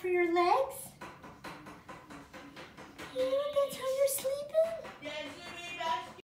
for your legs?